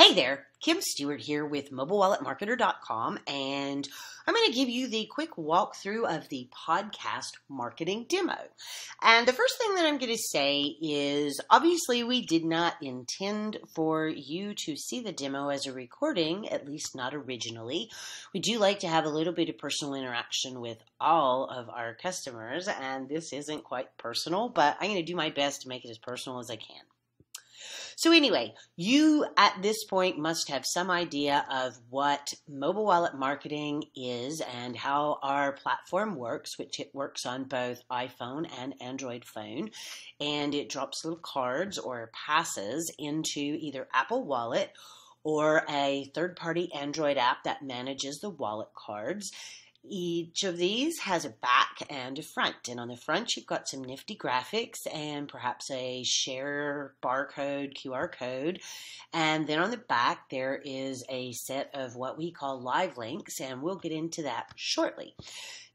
Hey there, Kim Stewart here with MobileWalletMarketer.com, and I'm going to give you the quick walkthrough of the podcast marketing demo. And the first thing that I'm going to say is obviously, we did not intend for you to see the demo as a recording, at least not originally. We do like to have a little bit of personal interaction with all of our customers, and this isn't quite personal, but I'm going to do my best to make it as personal as I can. So, anyway, you at this point must have some idea of what mobile wallet marketing is and how our platform works, which it works on both iPhone and Android phone. And it drops little cards or passes into either Apple Wallet or a third party Android app that manages the wallet cards. Each of these has a back and a front. And on the front, you've got some nifty graphics and perhaps a share barcode, QR code. And then on the back, there is a set of what we call live links, and we'll get into that shortly.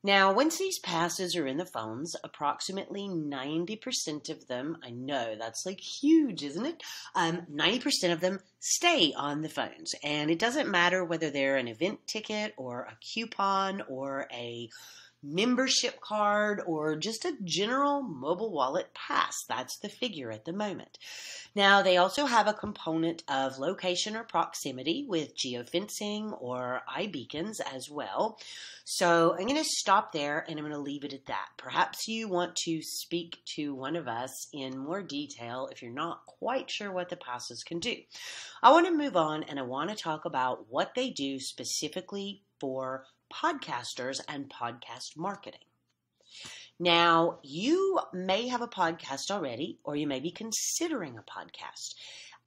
Now, once these passes are in the phones, approximately 90% of them, I know that's like huge, isn't it? Um, 90% of them stay on the phones. And it doesn't matter whether they're an event ticket or a coupon or a membership card, or just a general mobile wallet pass. That's the figure at the moment. Now, they also have a component of location or proximity with geofencing or iBeacons as well. So I'm going to stop there and I'm going to leave it at that. Perhaps you want to speak to one of us in more detail if you're not quite sure what the passes can do. I want to move on and I want to talk about what they do specifically for podcasters and podcast marketing. Now, you may have a podcast already, or you may be considering a podcast.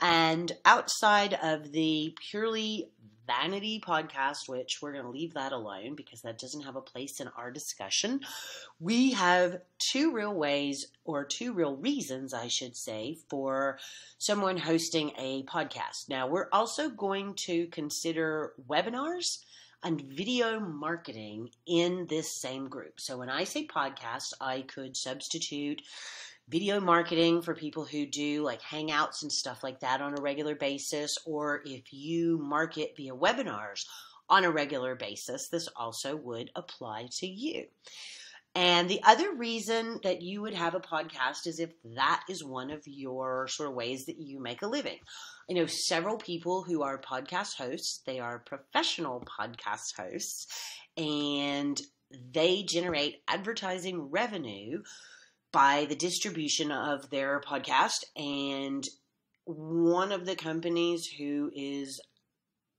And outside of the purely vanity podcast, which we're going to leave that alone because that doesn't have a place in our discussion, we have two real ways, or two real reasons, I should say, for someone hosting a podcast. Now, we're also going to consider webinars and video marketing in this same group. So when I say podcast, I could substitute video marketing for people who do like hangouts and stuff like that on a regular basis, or if you market via webinars on a regular basis, this also would apply to you. And the other reason that you would have a podcast is if that is one of your sort of ways that you make a living. I know several people who are podcast hosts, they are professional podcast hosts, and they generate advertising revenue by the distribution of their podcast. And one of the companies who is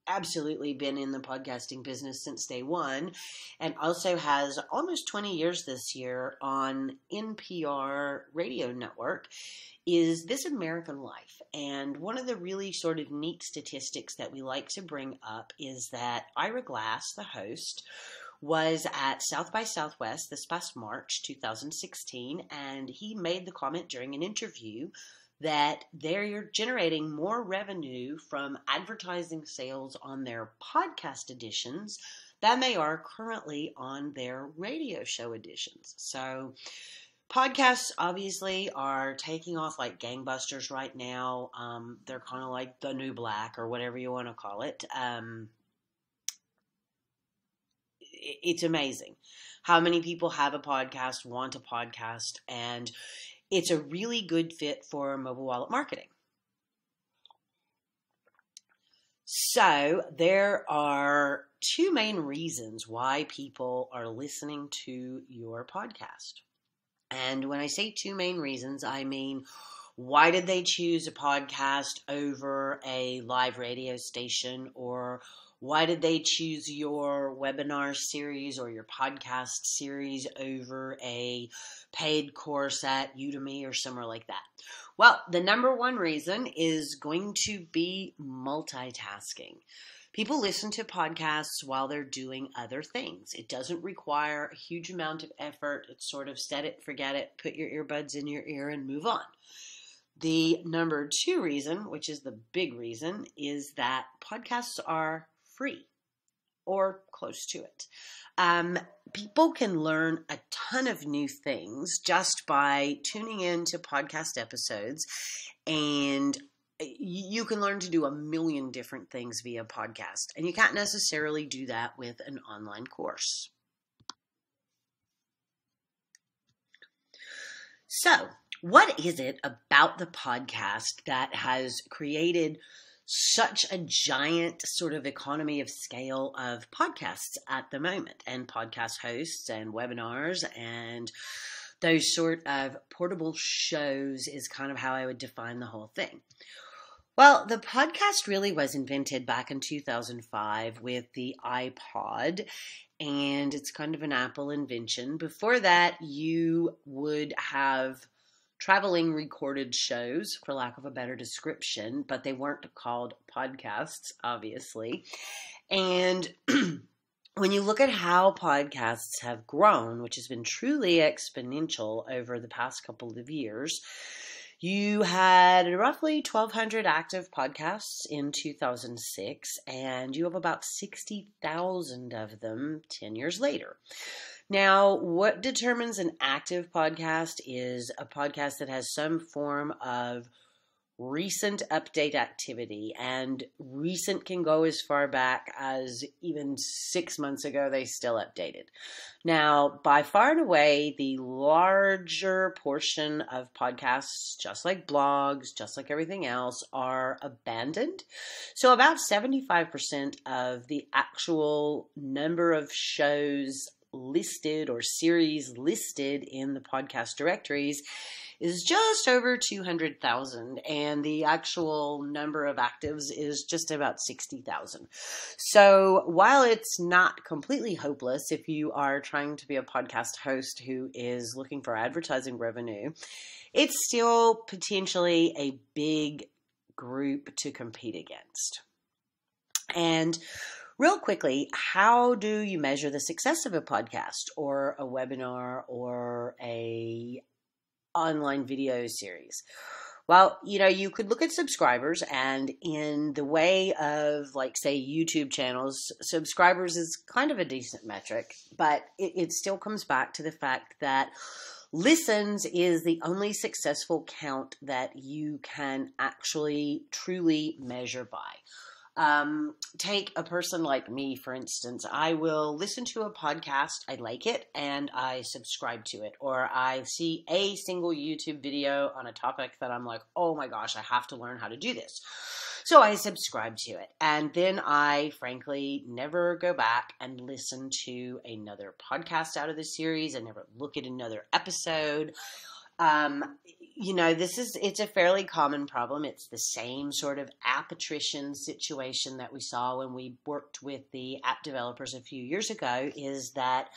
absolutely been in the podcasting business since day one and also has almost 20 years this year on NPR radio network is This American Life. And one of the really sort of neat statistics that we like to bring up is that Ira Glass, the host, was at South by Southwest this past March 2016, and he made the comment during an interview that they're generating more revenue from advertising sales on their podcast editions than they are currently on their radio show editions. So, podcasts obviously are taking off like gangbusters right now. Um, they're kind of like the new black or whatever you want to call it. Um, it's amazing how many people have a podcast, want a podcast, and it's a really good fit for mobile wallet marketing. So, there are two main reasons why people are listening to your podcast. And when I say two main reasons, I mean, why did they choose a podcast over a live radio station or why did they choose your webinar series or your podcast series over a paid course at Udemy or somewhere like that? Well, the number one reason is going to be multitasking. People listen to podcasts while they're doing other things. It doesn't require a huge amount of effort. It's sort of set it, forget it, put your earbuds in your ear, and move on. The number two reason, which is the big reason, is that podcasts are free or close to it. Um, people can learn a ton of new things just by tuning in to podcast episodes and you can learn to do a million different things via podcast, and you can't necessarily do that with an online course. So, what is it about the podcast that has created such a giant sort of economy of scale of podcasts at the moment and podcast hosts and webinars and those sort of portable shows is kind of how I would define the whole thing. Well, the podcast really was invented back in 2005 with the iPod, and it's kind of an Apple invention. Before that, you would have traveling recorded shows, for lack of a better description, but they weren't called podcasts, obviously. And when you look at how podcasts have grown, which has been truly exponential over the past couple of years, you had roughly 1,200 active podcasts in 2006, and you have about 60,000 of them 10 years later. Now, what determines an active podcast is a podcast that has some form of recent update activity, and recent can go as far back as even six months ago, they still updated. Now, by far and away, the larger portion of podcasts, just like blogs, just like everything else, are abandoned. So, about 75% of the actual number of shows listed or series listed in the podcast directories is just over 200,000 and the actual number of actives is just about 60,000. So while it's not completely hopeless if you are trying to be a podcast host who is looking for advertising revenue, it's still potentially a big group to compete against. And real quickly, how do you measure the success of a podcast or a webinar or a online video series? Well, you know, you could look at subscribers, and in the way of, like, say, YouTube channels, subscribers is kind of a decent metric, but it, it still comes back to the fact that listens is the only successful count that you can actually truly measure by. Um, take a person like me, for instance. I will listen to a podcast, I like it, and I subscribe to it. Or I see a single YouTube video on a topic that I'm like, oh my gosh, I have to learn how to do this. So I subscribe to it. And then I, frankly, never go back and listen to another podcast out of the series. I never look at another episode. Um, you know, this is it's a fairly common problem. It's the same sort of app attrition situation that we saw when we worked with the app developers a few years ago is that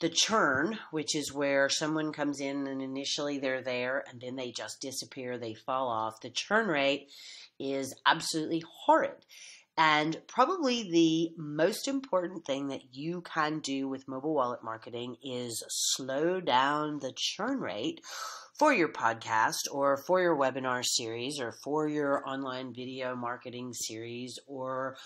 the churn, which is where someone comes in and initially they're there and then they just disappear, they fall off. The churn rate is absolutely horrid. And probably the most important thing that you can do with mobile wallet marketing is slow down the churn rate for your podcast or for your webinar series or for your online video marketing series or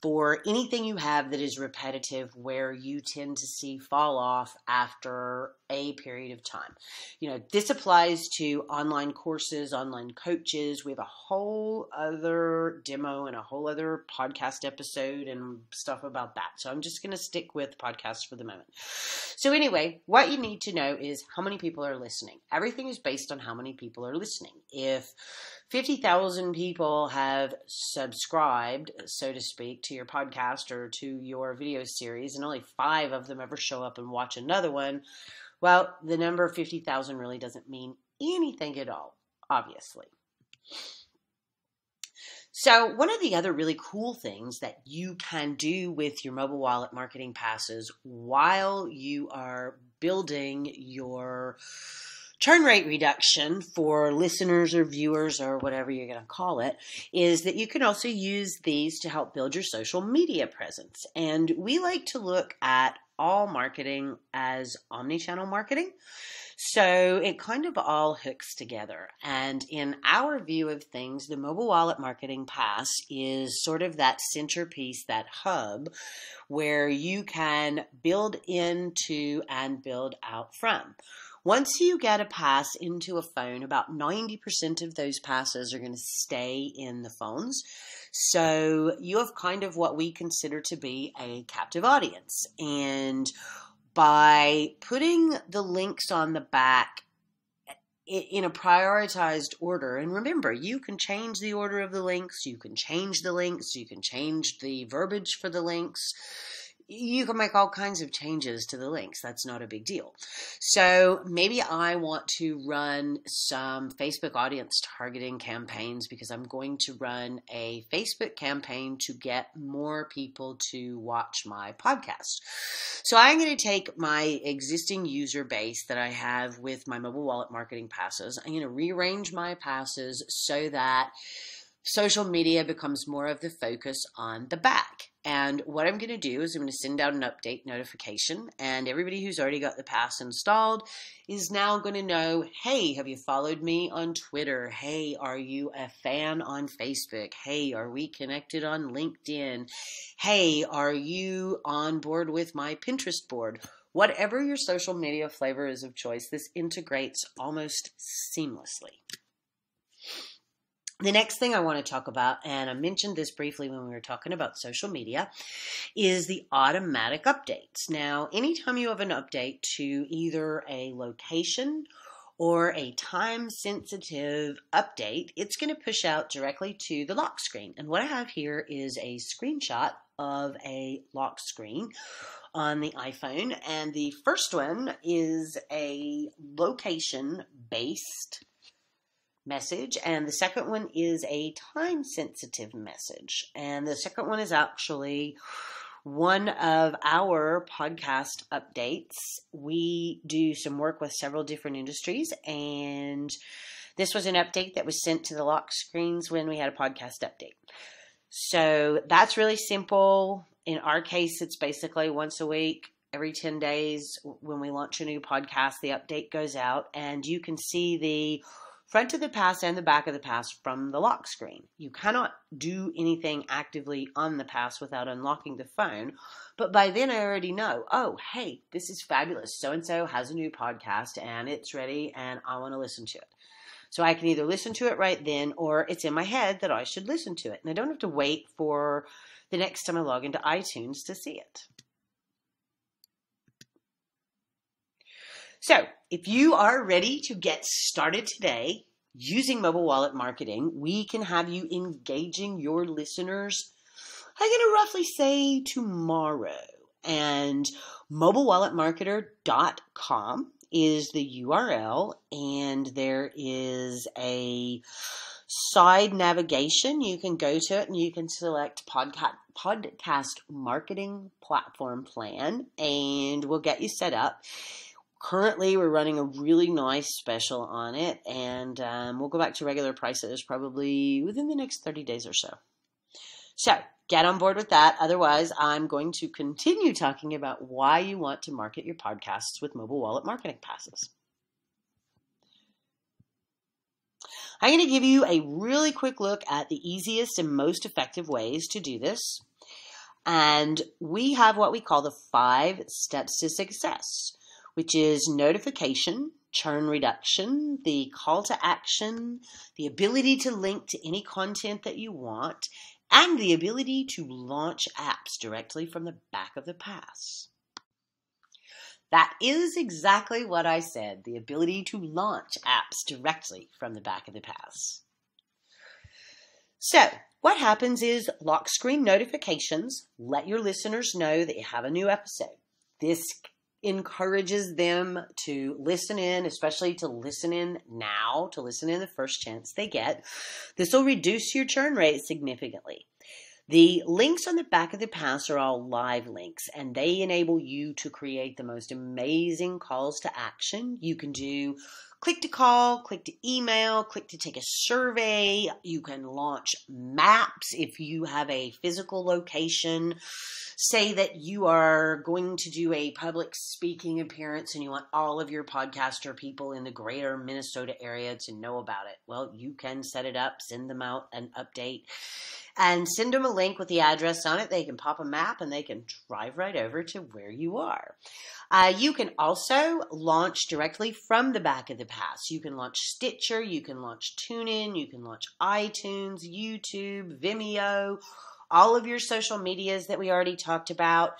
for anything you have that is repetitive where you tend to see fall off after a period of time. You know, this applies to online courses, online coaches. We have a whole other demo and a whole other podcast episode and stuff about that. So I'm just going to stick with podcasts for the moment. So, anyway, what you need to know is how many people are listening. Everything is based on how many people are listening. If 50,000 people have subscribed, so to speak, to your podcast or to your video series, and only five of them ever show up and watch another one. Well, the number of 50,000 really doesn't mean anything at all, obviously. So, one of the other really cool things that you can do with your mobile wallet marketing passes while you are building your churn rate reduction for listeners or viewers or whatever you're going to call it is that you can also use these to help build your social media presence. And we like to look at all marketing as omni-channel marketing. So it kind of all hooks together. And in our view of things, the mobile wallet marketing pass is sort of that centerpiece, that hub where you can build into and build out from. Once you get a pass into a phone, about 90% of those passes are going to stay in the phones. So you have kind of what we consider to be a captive audience. And by putting the links on the back in a prioritized order. And remember, you can change the order of the links, you can change the links, you can change the verbiage for the links you can make all kinds of changes to the links. That's not a big deal. So maybe I want to run some Facebook audience targeting campaigns because I'm going to run a Facebook campaign to get more people to watch my podcast. So I'm going to take my existing user base that I have with my mobile wallet marketing passes. I'm going to rearrange my passes so that social media becomes more of the focus on the back. And what I'm going to do is I'm going to send out an update notification, and everybody who's already got the pass installed is now going to know hey, have you followed me on Twitter? Hey, are you a fan on Facebook? Hey, are we connected on LinkedIn? Hey, are you on board with my Pinterest board? Whatever your social media flavor is of choice, this integrates almost seamlessly. The next thing I want to talk about, and I mentioned this briefly when we were talking about social media, is the automatic updates. Now, anytime you have an update to either a location or a time sensitive update, it's going to push out directly to the lock screen. And what I have here is a screenshot of a lock screen on the iPhone. And the first one is a location based message, and the second one is a time sensitive message. And the second one is actually one of our podcast updates. We do some work with several different industries, and this was an update that was sent to the lock screens when we had a podcast update. So that's really simple. In our case, it's basically once a week every 10 days when we launch a new podcast the update goes out and you can see the front of the pass and the back of the pass from the lock screen. You cannot do anything actively on the pass without unlocking the phone. But by then, I already know, oh, hey, this is fabulous. So and so has a new podcast and it's ready and I want to listen to it. So I can either listen to it right then or it's in my head that I should listen to it. And I don't have to wait for the next time I log into iTunes to see it. So, if you are ready to get started today using mobile wallet marketing, we can have you engaging your listeners, I'm going to roughly say tomorrow. And mobilewalletmarketer.com is the URL, and there is a side navigation. You can go to it and you can select podcast podcast marketing platform plan, and we'll get you set up currently we're running a really nice special on it and um, we'll go back to regular prices probably within the next 30 days or so. So get on board with that. Otherwise i'm going to continue talking about why you want to market your podcasts with mobile wallet marketing passes. I'm going to give you a really quick look at the easiest and most effective ways to do this and we have what we call the five steps to success which is notification, churn reduction, the call to action, the ability to link to any content that you want, and the ability to launch apps directly from the back of the pass. That is exactly what I said the ability to launch apps directly from the back of the pass. So, what happens is lock screen notifications let your listeners know that you have a new episode. This encourages them to listen in, especially to listen in now, to listen in the first chance they get. This will reduce your churn rate significantly. The links on the back of the pass are all live links and they enable you to create the most amazing calls to action. You can do click to call, click to email, click to take a survey. You can launch maps if you have a physical location say that you are going to do a public speaking appearance and you want all of your podcaster people in the greater Minnesota area to know about it. Well, you can set it up, send them out an update. and send them a link with the address on it. They can pop a map and they can drive right over to where you are. Uh, you can also launch directly from the back of the pass. You can launch Stitcher, you can launch TuneIn, you can launch iTunes, YouTube, Vimeo, all of your social medias that we already talked about.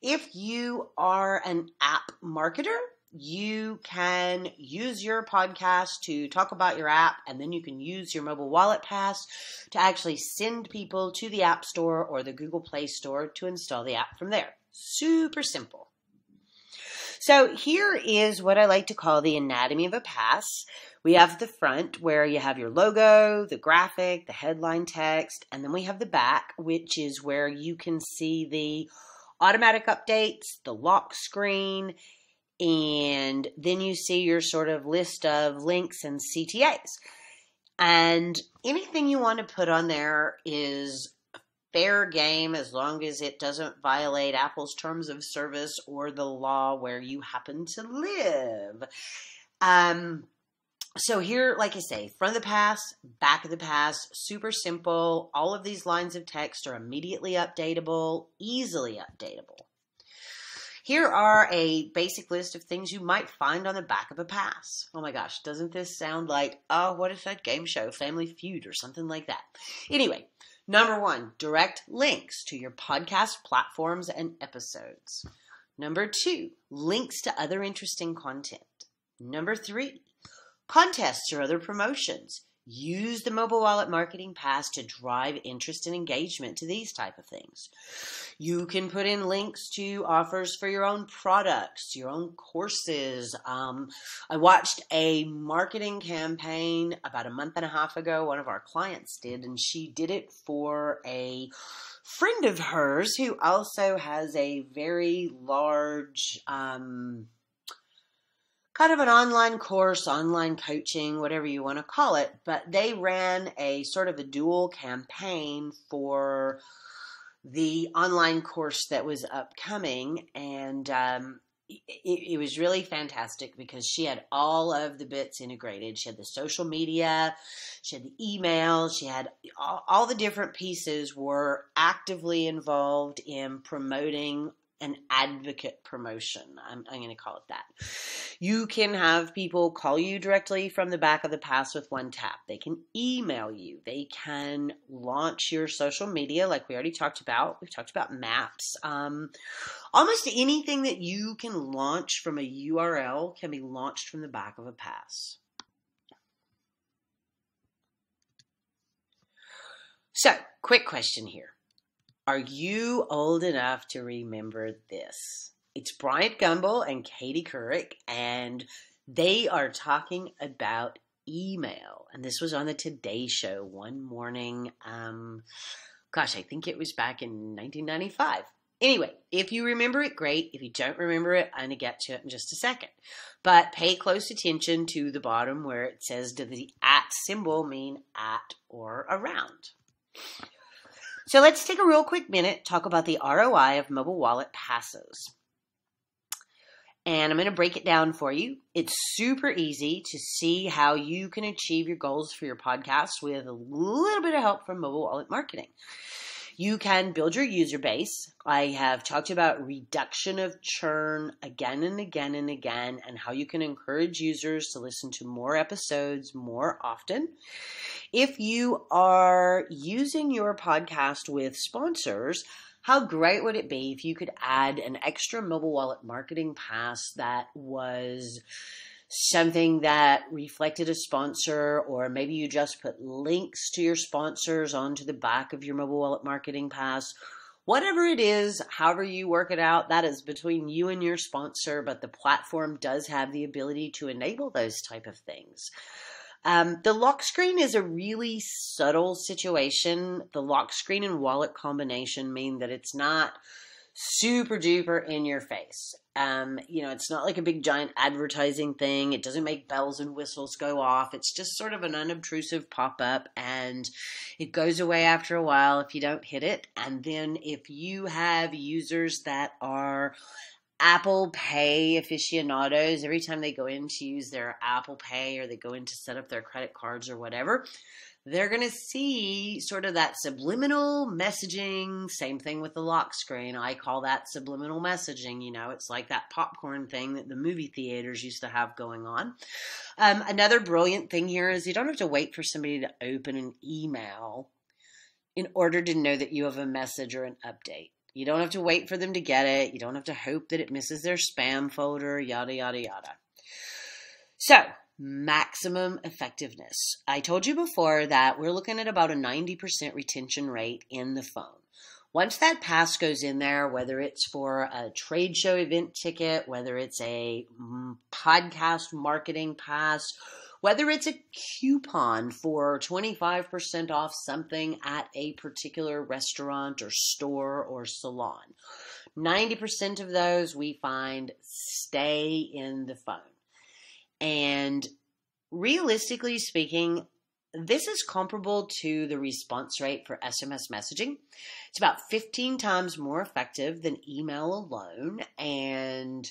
If you are an app marketer, you can use your podcast to talk about your app, and then you can use your mobile wallet pass to actually send people to the App Store or the Google Play Store to install the app from there. Super simple. So, here is what I like to call the anatomy of a pass. We have the front where you have your logo, the graphic, the headline text, and then we have the back, which is where you can see the automatic updates, the lock screen, and then you see your sort of list of links and CTAs. And anything you want to put on there is fair game as long as it doesn't violate Apple's terms of service or the law where you happen to live. Um, so here, like I say, front of the pass, back of the pass, super simple. All of these lines of text are immediately updatable, easily updatable. Here are a basic list of things you might find on the back of a pass. Oh my gosh, doesn't this sound like, oh, what is that game show, Family Feud, or something like that? Anyway, number one, direct links to your podcast platforms and episodes. Number two, links to other interesting content. Number three, contests or other promotions. Use the mobile wallet marketing pass to drive interest and engagement to these type of things. You can put in links to offers for your own products, your own courses. Um, I watched a marketing campaign about a month and a half ago. One of our clients did, and she did it for a friend of hers who also has a very large. Um, kind of an online course, online coaching, whatever you want to call it. But they ran a sort of a dual campaign for the online course that was upcoming. And um, it, it, was really fantastic because she had all of the bits integrated. She had the social media, she had the email, she had all, all the different pieces were actively involved in promoting an advocate promotion. I'm, I'm going to call it that. You can have people call you directly from the back of the pass with one tap. They can email you. They can launch your social media, like we already talked about. We've talked about maps. Um, almost anything that you can launch from a URL can be launched from the back of a pass. So, quick question here. Are you old enough to remember this? It's Bryant Gumbel and Katie Couric, and they are talking about email. And this was on the Today Show one morning. Um, gosh, I think it was back in 1995. Anyway, if you remember it, great. If you don't remember it, I'm going to get to it in just a second. But pay close attention to the bottom where it says, does the at symbol mean at or around? So let's take a real quick minute, talk about the ROI of mobile wallet passes. And I'm going to break it down for you. It's super easy to see how you can achieve your goals for your podcast with a little bit of help from mobile wallet marketing. You can build your user base. I have talked about reduction of churn again and again and again, and how you can encourage users to listen to more episodes more often. If you are using your podcast with sponsors, how great would it be if you could add an extra mobile wallet marketing pass that was something that reflected a sponsor, or maybe you just put links to your sponsors onto the back of your mobile wallet marketing pass. Whatever it is, however you work it out, that is between you and your sponsor, but the platform does have the ability to enable those type of things. Um, the lock screen is a really subtle situation. The lock screen and wallet combination mean that it's not super duper in your face. Um, you know, it's not like a big giant advertising thing. It doesn't make bells and whistles go off. It's just sort of an unobtrusive pop up and it goes away after a while if you don't hit it. And then if you have users that are Apple Pay aficionados, every time they go in to use their Apple Pay or they go in to set up their credit cards or whatever, they're going to see sort of that subliminal messaging. Same thing with the lock screen. I call that subliminal messaging. You know, it's like that popcorn thing that the movie theaters used to have going on. Um, another brilliant thing here is you don't have to wait for somebody to open an email in order to know that you have a message or an update. You don't have to wait for them to get it. You don't have to hope that it misses their spam folder, yada, yada, yada. So, maximum effectiveness. I told you before that we're looking at about a 90% retention rate in the phone. Once that pass goes in there, whether it's for a trade show event ticket, whether it's a mm, podcast marketing pass, whether it's a coupon for 25% off something at a particular restaurant or store or salon, 90% of those we find stay in the phone. And realistically speaking, this is comparable to the response rate for SMS messaging. It's about 15 times more effective than email alone. And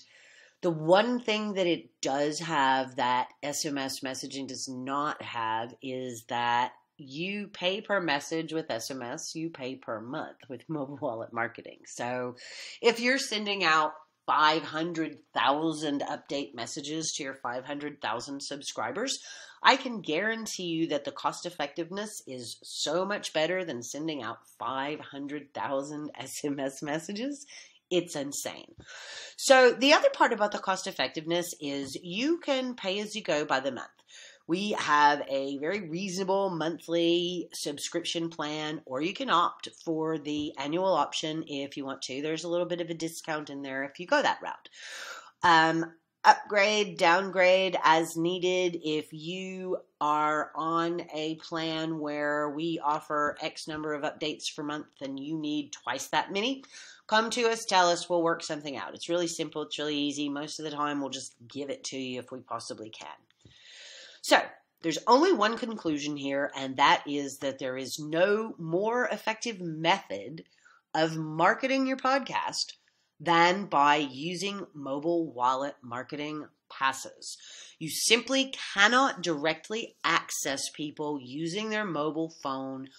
the one thing that it does have that SMS messaging does not have is that you pay per message with SMS, you pay per month with mobile wallet marketing. So if you're sending out 500,000 update messages to your 500,000 subscribers, I can guarantee you that the cost effectiveness is so much better than sending out 500,000 SMS messages. It's insane. So, the other part about the cost effectiveness is you can pay as you go by the month. We have a very reasonable monthly subscription plan, or you can opt for the annual option if you want to. There's a little bit of a discount in there if you go that route. Um, upgrade, downgrade as needed. If you are on a plan where we offer X number of updates per month and you need twice that many, come to us, tell us, we'll work something out. It's really simple, it's really easy. Most of the time, we'll just give it to you if we possibly can. So, there's only one conclusion here, and that is that there is no more effective method of marketing your podcast than by using mobile wallet marketing passes. You simply cannot directly access people using their mobile phone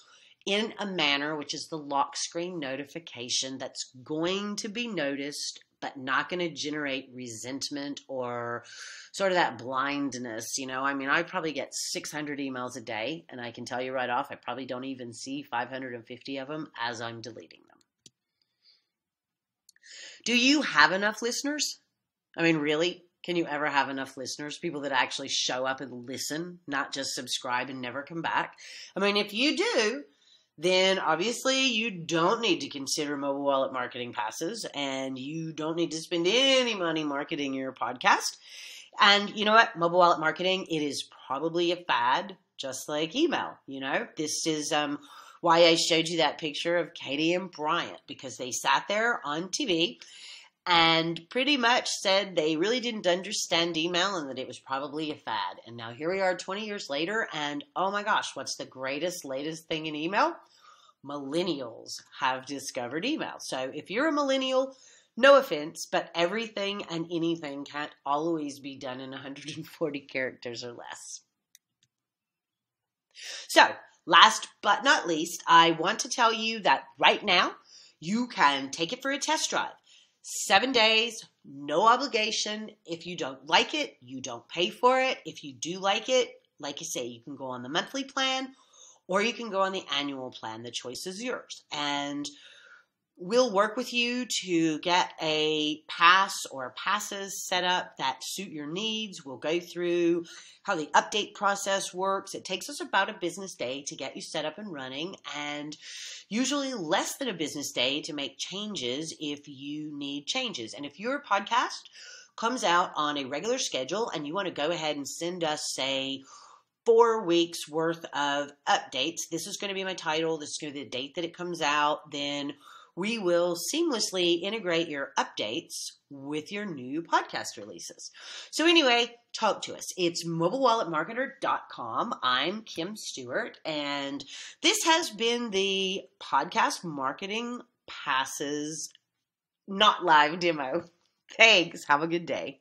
in a manner which is the lock screen notification that's going to be noticed but not going to generate resentment or sort of that blindness. You know, I mean, I probably get 600 emails a day, and I can tell you right off, I probably don't even see 550 of them as I'm deleting them. Do you have enough listeners? I mean, really? Can you ever have enough listeners? People that actually show up and listen, not just subscribe and never come back? I mean, if you do, then obviously you don't need to consider mobile wallet marketing passes and you don't need to spend any money marketing your podcast. And you know what? Mobile wallet marketing, it is probably a fad, just like email. You know, this is um, why I showed you that picture of Katie and Bryant because they sat there on TV and pretty much said they really didn't understand email and that it was probably a fad. And now here we are 20 years later, and oh my gosh, what's the greatest, latest thing in email? Millennials have discovered email. So if you're a millennial, no offense, but everything and anything can't always be done in 140 characters or less. So, last but not least, I want to tell you that right now you can take it for a test drive seven days, no obligation. If you don't like it, you don't pay for it. If you do like it, like I say, you can go on the monthly plan or you can go on the annual plan. The choice is yours. And We'll work with you to get a pass or passes set up that suit your needs. We'll go through how the update process works. It takes us about a business day to get you set up and running, and usually less than a business day to make changes if you need changes. And if your podcast comes out on a regular schedule and you want to go ahead and send us, say, four weeks worth of updates, this is going to be my title, this is going to be the date that it comes out, then we will seamlessly integrate your updates with your new podcast releases. So, anyway, talk to us. It's mobilewalletmarketer.com. I'm Kim Stewart, and this has been the podcast marketing passes not live demo. Thanks. Have a good day.